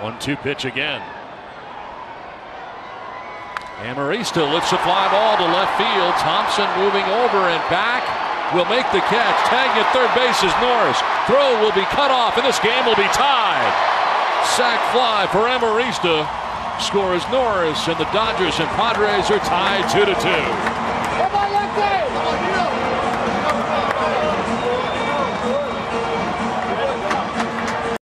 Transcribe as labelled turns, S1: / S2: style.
S1: One two pitch again. Amarista lifts a fly ball to left field. Thompson moving over and back will make the catch. Tag at third base is Norris. Throw will be cut off, and this game will be tied. Sac fly for Amarista. Score is Norris, and the Dodgers and Padres are tied 2 to 2.